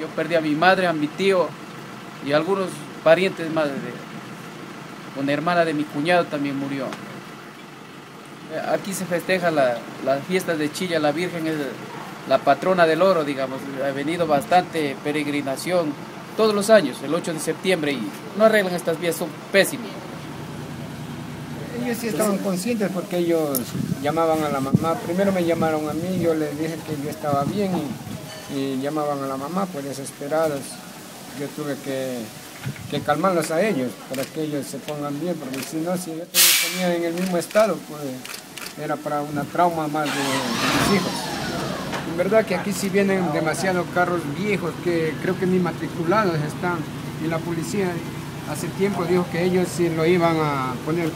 Yo perdí a mi madre, a mi tío y algunos parientes más. una hermana de mi cuñado también murió. Aquí se festeja la, las fiestas de Chilla, la Virgen es la patrona del oro, digamos. Ha venido bastante peregrinación todos los años, el 8 de septiembre, y no arreglan estas vías, son pésimas. Ellos sí estaban conscientes porque ellos llamaban a la mamá. Primero me llamaron a mí, yo les dije que yo estaba bien y, llamaban a la mamá, pues desesperados. Yo tuve que, que, calmarlos a ellos para que ellos se pongan bien, porque si no, si yo te en el mismo estado, pues era para una trauma más de, de mis hijos. En verdad que aquí sí vienen demasiados carros viejos que creo que ni matriculados están. Y la policía hace tiempo dijo que ellos sí lo iban a poner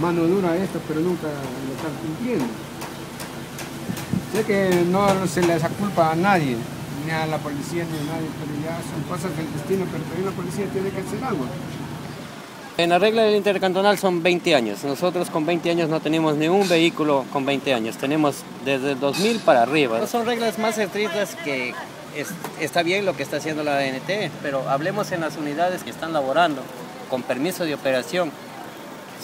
mano dura a esto, pero nunca lo están cumpliendo. Sé que no se les culpa a nadie, ni a la policía ni a nadie, pero ya son cosas del destino, pero también la policía tiene que hacer algo. En la regla del intercantonal son 20 años. Nosotros con 20 años no tenemos ni un vehículo con 20 años. Tenemos desde el 2000 para arriba. Son reglas más estrictas que está bien lo que está haciendo la ANT, pero hablemos en las unidades que están laborando con permiso de operación.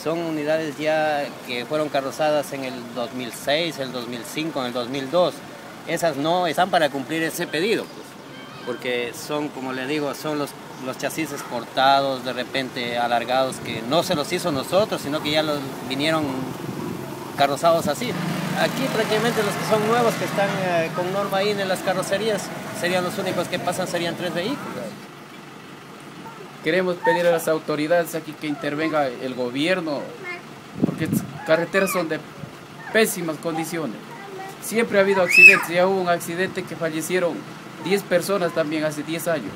Son unidades ya que fueron carrozadas en el 2006, el 2005, en el 2002. Esas no están para cumplir ese pedido, pues, porque son, como le digo, son los los chasis cortados, de repente alargados, que no se los hizo nosotros, sino que ya los vinieron carrozados así. Aquí prácticamente los que son nuevos, que están eh, con norma ahí en las carrocerías, serían los únicos que pasan, serían tres vehículos. Queremos pedir a las autoridades aquí que intervenga el gobierno, porque estas carreteras son de pésimas condiciones. Siempre ha habido accidentes, ya hubo un accidente que fallecieron 10 personas también hace 10 años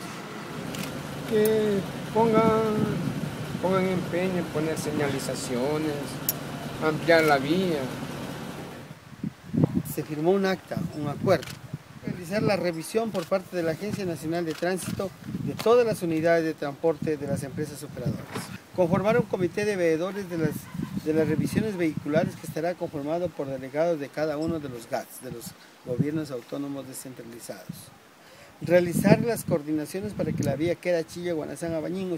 que pongan, pongan empeño en poner señalizaciones, ampliar la vía. Se firmó un acta, un acuerdo. Realizar la revisión por parte de la Agencia Nacional de Tránsito de todas las unidades de transporte de las empresas operadoras. Conformar un comité de veedores de las, de las revisiones vehiculares que estará conformado por delegados de cada uno de los GATS, de los gobiernos autónomos descentralizados realizar las coordinaciones para que la vía Queda Chilla, Guanazán, Abañín,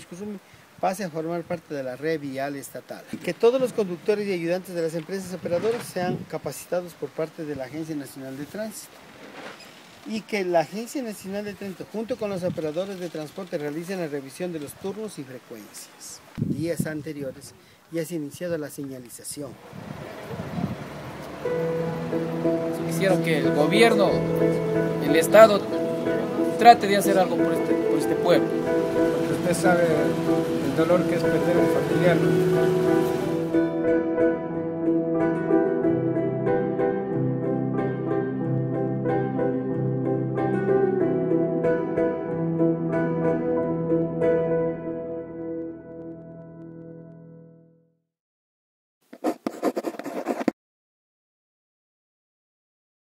pase a formar parte de la red vial estatal. Que todos los conductores y ayudantes de las empresas operadoras sean capacitados por parte de la Agencia Nacional de Tránsito. Y que la Agencia Nacional de Tránsito, junto con los operadores de transporte, realicen la revisión de los turnos y frecuencias. Días anteriores ya se ha iniciado la señalización. Quisieron que el gobierno, el Estado, trate de hacer algo por este, por este pueblo. Porque usted sabe el dolor que es perder un familiar.